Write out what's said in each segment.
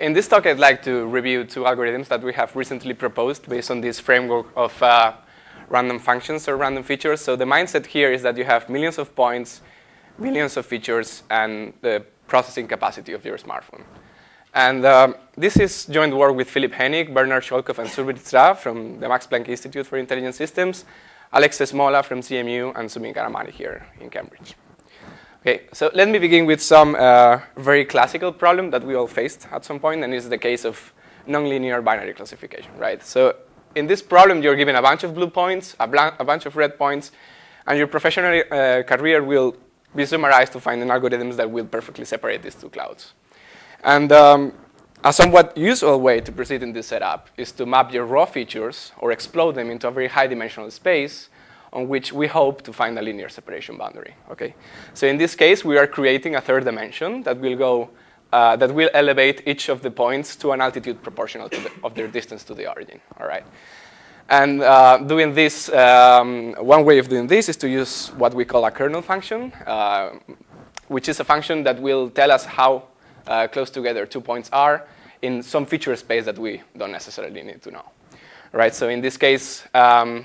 in this talk, I'd like to review two algorithms that we have recently proposed based on this framework of uh, random functions or random features. So the mindset here is that you have millions of points, millions of features, and the processing capacity of your smartphone. And um, this is joint work with Philipp Hennig, Bernhard Schölkopf, and Suvrit Sra from the Max Planck Institute for Intelligent Systems, Alex Smola from CMU, and Zoubin Ghahramani here in Cambridge. Okay, so let me begin with some uh, very classical problem that we all faced at some point, and it's the case of nonlinear binary classification, right? So in this problem, you're given a bunch of blue points, a, a bunch of red points, and your professional uh, career will be summarized to find an algorithms that will perfectly separate these two clouds. And um, a somewhat useful way to proceed in this setup is to map your raw features or explode them into a very high dimensional space on which we hope to find a linear separation boundary. Okay, so in this case, we are creating a third dimension that will go uh, that will elevate each of the points to an altitude proportional to the, of their distance to the origin. All right. And uh, doing this, um, one way of doing this is to use what we call a kernel function, uh, which is a function that will tell us how uh, close together two points are in some feature space that we don't necessarily need to know. Right. So in this case, um,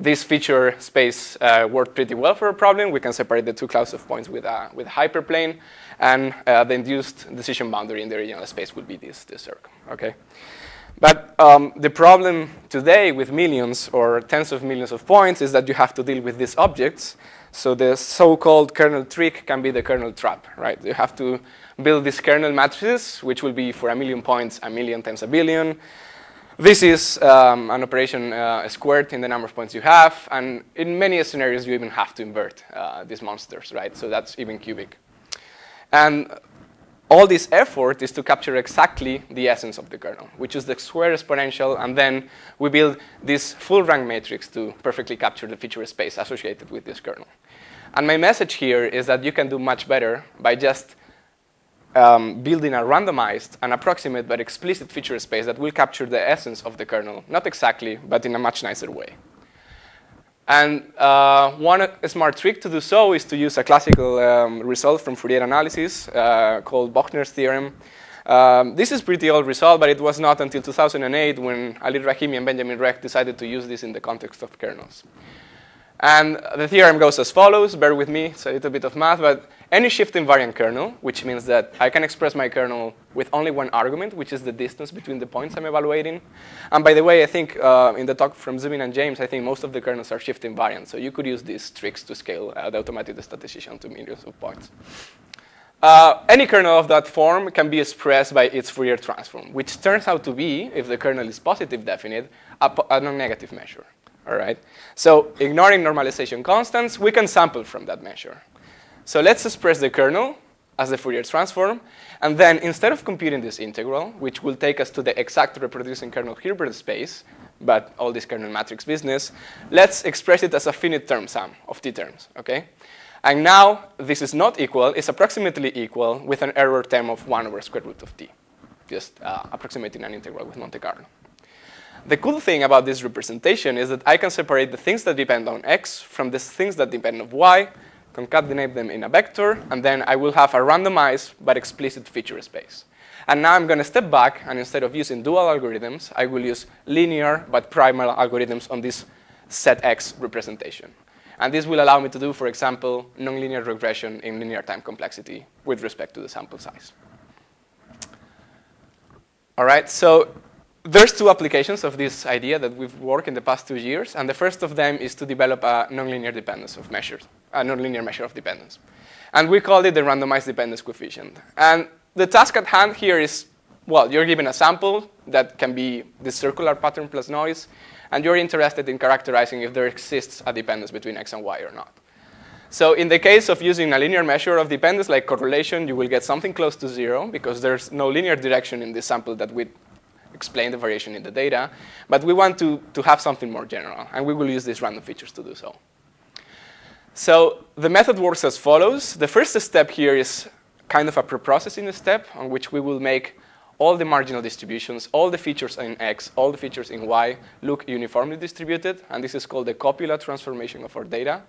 this feature space uh, worked pretty well for a problem. We can separate the two clouds of points with a, with a hyperplane, and uh, the induced decision boundary in the original space would be this, this circle. Okay? But um, the problem today with millions or tens of millions of points is that you have to deal with these objects. So the so-called kernel trick can be the kernel trap, right? You have to build these kernel matrices, which will be for a million points, a million times a billion. This is um, an operation uh, squared in the number of points you have, and in many scenarios you even have to invert uh, these monsters, right? So that's even cubic. And all this effort is to capture exactly the essence of the kernel, which is the square exponential, and then we build this full rank matrix to perfectly capture the feature space associated with this kernel. And my message here is that you can do much better by just um, building a randomized and approximate but explicit feature space that will capture the essence of the kernel, not exactly, but in a much nicer way. And uh, one smart trick to do so is to use a classical um, result from Fourier analysis uh, called Bochner's theorem. Um, this is pretty old result, but it was not until 2008 when Ali Rahimi and Benjamin Recht decided to use this in the context of kernels. And the theorem goes as follows. Bear with me, it's a little bit of math, but any shift invariant kernel, which means that I can express my kernel with only one argument, which is the distance between the points I'm evaluating. And by the way, I think uh, in the talk from Zoubin and James, I think most of the kernels are shift invariant. So you could use these tricks to scale uh, the automatic statistician to millions of points. Uh, any kernel of that form can be expressed by its Fourier transform, which turns out to be, if the kernel is positive definite, a, a non-negative measure. All right. So ignoring normalization constants, we can sample from that measure. So let's express the kernel as the Fourier transform. And then instead of computing this integral, which will take us to the exact reproducing kernel Hilbert space, but all this kernel matrix business, let's express it as a finite term sum of t terms, okay? And now this is not equal, it's approximately equal with an error term of 1 over square root of t, just uh, approximating an integral with Monte Carlo. The cool thing about this representation is that I can separate the things that depend on x from the things that depend on y, concatenate them in a vector, and then I will have a randomized but explicit feature space. And now I'm going to step back, and instead of using dual algorithms, I will use linear but primal algorithms on this set X representation. And this will allow me to do, for example, nonlinear regression in linear time complexity with respect to the sample size. All right, so there's two applications of this idea that we've worked in the past two years, and the first of them is to develop a nonlinear dependence of measures, a nonlinear measure of dependence. And we call it the randomized dependence coefficient. And the task at hand here is, well, you're given a sample that can be the circular pattern plus noise, and you're interested in characterizing if there exists a dependence between x and y or not. So in the case of using a linear measure of dependence like correlation, you will get something close to zero because there's no linear direction in this sample that we explain the variation in the data, but we want to, to have something more general, and we will use these random features to do so. So the method works as follows. The first step here is kind of a preprocessing step on which we will make all the marginal distributions, all the features in X, all the features in Y look uniformly distributed, and this is called the copula transformation of our data.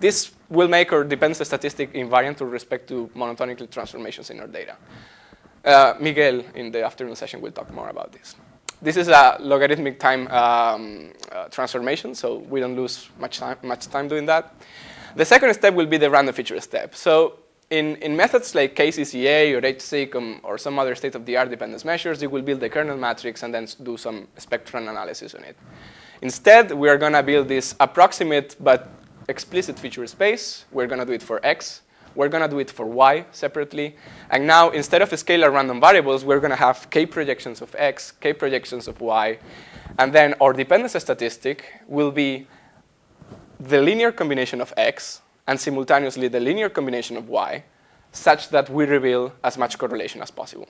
This will make our dependency statistic invariant with respect to monotonic transformations in our data. Uh, Miguel in the afternoon session will talk more about this. This is a logarithmic time um, uh, transformation, so we don't lose much time, much time doing that. The second step will be the random feature step. So in, in methods like KCCA or HSIC or some other state-of-the-art dependence measures, you will build the kernel matrix and then do some spectrum analysis on it. Instead, we are going to build this approximate but explicit feature space. We're going to do it for X. We're going to do it for Y separately. And now, instead of scalar random variables, we're going to have K projections of X, K projections of Y. And then our dependence statistic will be the linear combination of X and simultaneously the linear combination of Y such that we reveal as much correlation as possible.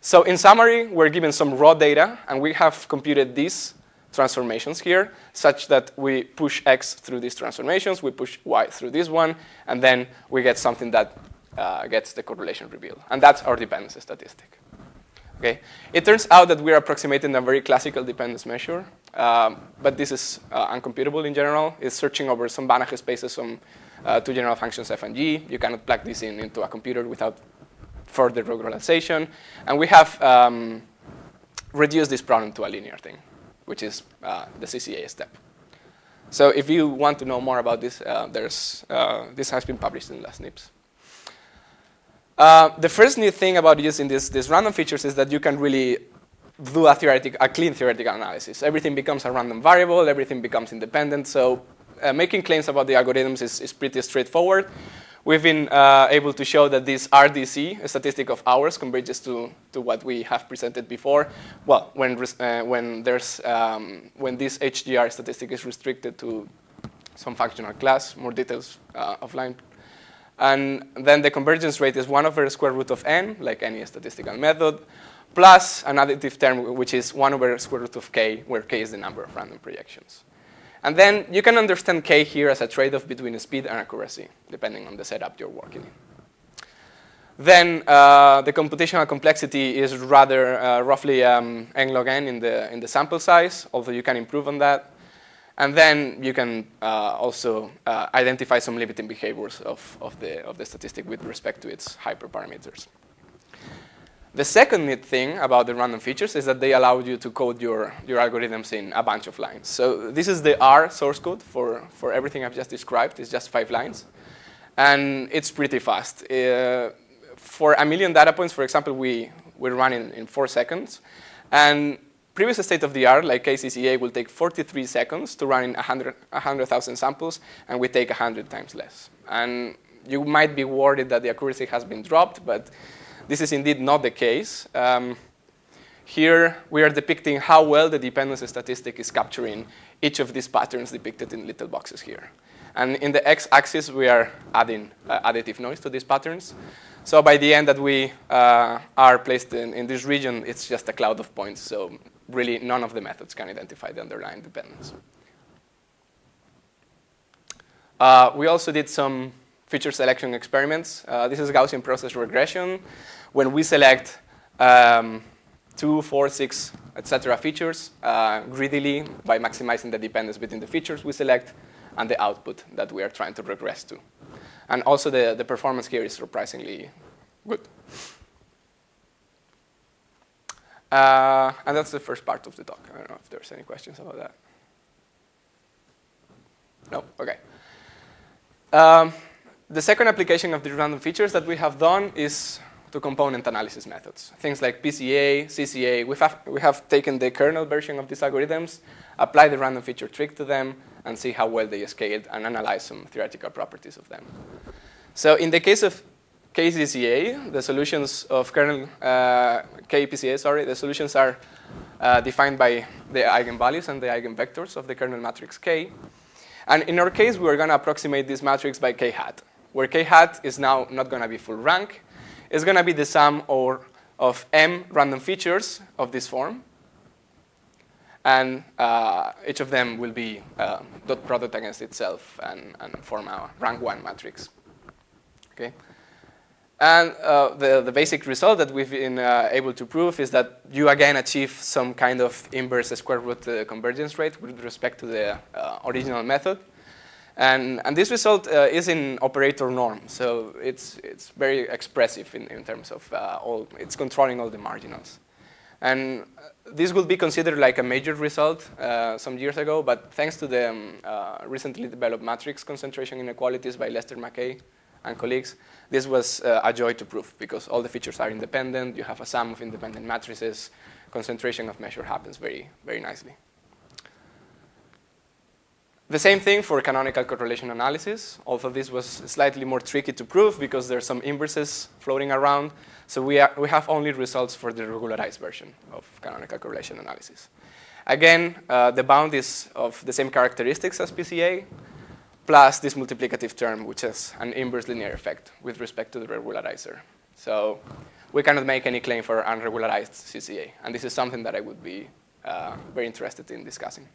So in summary, we're given some raw data, and we have computed these transformations here, such that we push x through these transformations, we push y through this one, and then we get something that uh, gets the correlation revealed. And that's our dependency statistic. Okay. It turns out that we're approximating a very classical dependence measure, um, but this is uh, uncomputable in general. It's searching over some Banach spaces from uh, two general functions f and g. You cannot plug this in into a computer without further regularization. And we have um, reduced this problem to a linear thing which is uh, the CCA step. So if you want to know more about this, uh, there's, uh, this has been published in last NIPS. Uh, the first neat thing about using this, these random features is that you can really do a, theoretic, a clean theoretical analysis. Everything becomes a random variable, everything becomes independent, so uh, making claims about the algorithms is, is pretty straightforward we've been uh, able to show that this RDC, statistic of ours, converges to, to what we have presented before. Well, when, uh, when, there's, um, when this HGR statistic is restricted to some functional class, more details uh, offline. And then the convergence rate is 1 over square root of n, like any statistical method, plus an additive term, which is 1 over square root of k, where k is the number of random projections. And then you can understand K here as a trade-off between speed and accuracy, depending on the setup you're working in. Then uh, the computational complexity is rather uh, roughly um, n log n in the, in the sample size, although you can improve on that. And then you can uh, also uh, identify some limiting behaviors of, of, the, of the statistic with respect to its hyperparameters. The second neat thing about the random features is that they allow you to code your, your algorithms in a bunch of lines. So this is the R source code for, for everything I've just described. It's just five lines. And it's pretty fast. Uh, for a million data points, for example, we, we run in, in four seconds. And previous state of the art, like KCCA, will take 43 seconds to run in 100,000 100, samples, and we take 100 times less. And you might be worried that the accuracy has been dropped, but this is indeed not the case. Um, here, we are depicting how well the dependency statistic is capturing each of these patterns depicted in little boxes here. And in the x-axis, we are adding uh, additive noise to these patterns. So by the end that we uh, are placed in, in, this region, it's just a cloud of points. So really, none of the methods can identify the underlying dependence. Uh, we also did some feature selection experiments. Uh, this is Gaussian process regression. When we select um, two, four, six, etc. features uh, greedily by maximizing the dependence between the features we select and the output that we are trying to regress to. And also the, the performance here is surprisingly good. Uh, and that's the first part of the talk. I don't know if there's any questions about that. No? OK. Um, the second application of the random features that we have done is to component analysis methods. Things like PCA, CCA. We have, we have taken the kernel version of these algorithms, applied the random feature trick to them, and see how well they scaled and analyze some theoretical properties of them. So in the case of KCCA, the solutions of kernel uh, KPCA, sorry, the solutions are uh, defined by the eigenvalues and the eigenvectors of the kernel matrix K. And in our case, we are going to approximate this matrix by k hat where k hat is now not going to be full rank. It's going to be the sum or of m random features of this form, and uh, each of them will be uh, dot product against itself and, and form a rank one matrix. Okay. And uh, the, the basic result that we've been uh, able to prove is that you again achieve some kind of inverse square root uh, convergence rate with respect to the uh, original method. And, and this result uh, is in operator norm, so it's, it's very expressive in, in terms of uh, all, it's controlling all the marginals. And this would be considered like a major result some years ago, but thanks to the um, recently developed matrix concentration inequalities by Lester Mackey and colleagues, this was uh, a joy to prove because all the features are independent. You have a sum of independent matrices. Concentration of measure happens very, very nicely. The same thing for canonical correlation analysis, although this was slightly more tricky to prove because there's some inverses floating around. So we, are, we have only results for the regularized version of canonical correlation analysis. Again, uh, the bound is of the same characteristics as PCA, plus this multiplicative term, which is an inverse linear effect with respect to the regularizer. So we cannot make any claim for unregularized CCA, and this is something that I would be uh, very interested in discussing.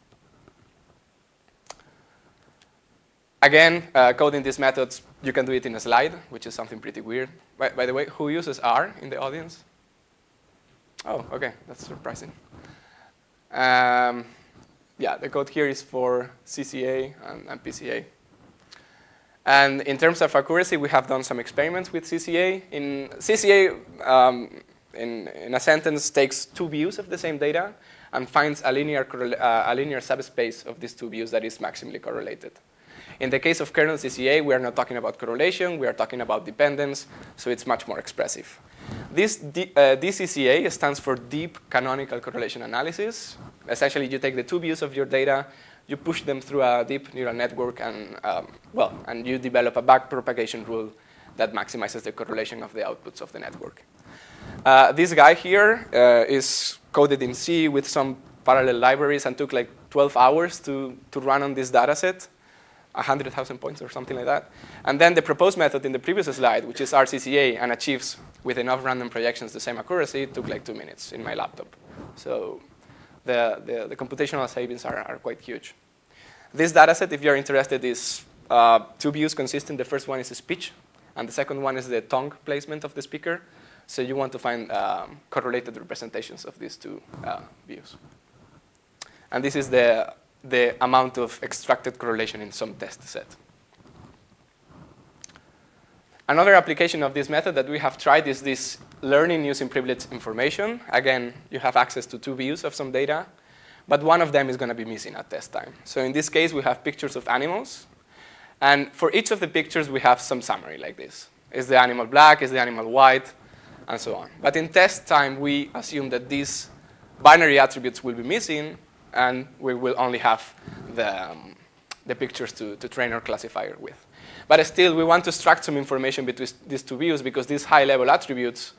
Again, uh, coding these methods, you can do it in a slide, which is something pretty weird. By, by, the way, who uses R in the audience? Oh, OK, that's surprising. Um, yeah, the code here is for CCA and, and PCA. And in terms of accuracy, we have done some experiments with CCA. In CCA, um, in, in a sentence, takes two views of the same data and finds a linear, uh, a linear subspace of these two views that is maximally correlated. In the case of kernel CCA, we are not talking about correlation, we are talking about dependence, so it's much more expressive. This D, uh, DCCA stands for Deep Canonical Correlation Analysis. Essentially, you take the two views of your data, you push them through a deep neural network and, um, well, and you develop a backpropagation rule that maximizes the correlation of the outputs of the network. Uh, this guy here uh, is coded in C with some parallel libraries and took like 12 hours to, to run on this data set, 100,000 points or something like that. And then the proposed method in the previous slide, which is RCCA and achieves with enough random projections the same accuracy, took like two minutes in my laptop. So the, the, the computational savings are, are quite huge. This dataset, if you're interested, is uh, two views consistent. The first one is speech, and the second one is the tongue placement of the speaker. So you want to find um, correlated representations of these two uh, views. And this is the, the amount of extracted correlation in some test set. Another application of this method that we have tried is this learning using privileged information. Again, you have access to two views of some data, but one of them is going to be missing at test time. So in this case, we have pictures of animals. And for each of the pictures, we have some summary like this. Is the animal black? Is the animal white? And so on. But in test time, we assume that these binary attributes will be missing, and we will only have the, um, the pictures to, to train our classifier with. But still, we want to extract some information between these two views because these high-level attributes,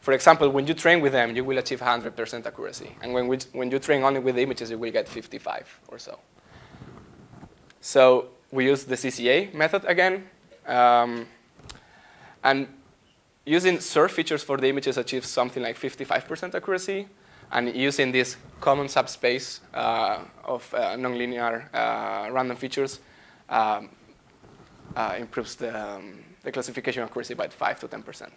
for example, when you train with them, you will achieve 100% accuracy. And when, we, when you train only with the images, you will get 55 or so. So we use the CCA method again. Um, and using SURF features for the images achieves something like 55% accuracy. And using this common subspace uh, of uh, nonlinear uh, random features um, improves the, um, the classification accuracy by 5 to 10%.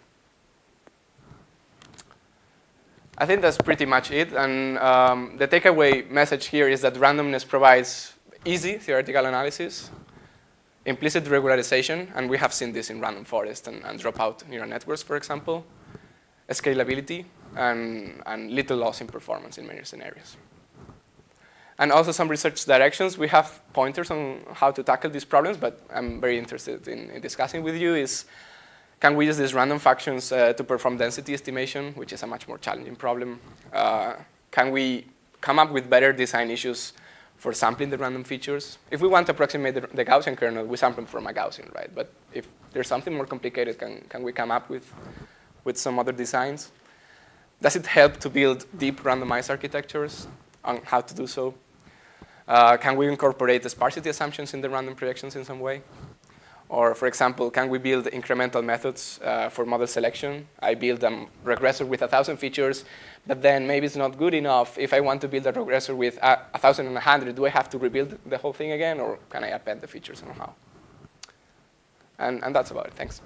I think that's pretty much it. And um, the takeaway message here is that randomness provides easy theoretical analysis, implicit regularization, and we have seen this in random forest and, and dropout neural networks, for example, scalability, and, and little loss in performance in many scenarios and also some research directions. We have pointers on how to tackle these problems, but I'm very interested in, in discussing with you is can we use these random functions uh, to perform density estimation, which is a much more challenging problem? Uh, can we come up with better design issues for sampling the random features? If we want to approximate the, the Gaussian kernel, we sample from a Gaussian, right? But if there's something more complicated, can, can we come up with, with some other designs? Does it help to build deep randomized architectures on how to do so? Uh, can we incorporate the sparsity assumptions in the random projections in some way? Or, for example, can we build incremental methods uh, for model selection? I build a regressor with 1,000 features, but then maybe it's not good enough. If I want to build a regressor with uh, 1,100, do I have to rebuild the whole thing again, or can I append the features somehow? And, and that's about it. Thanks.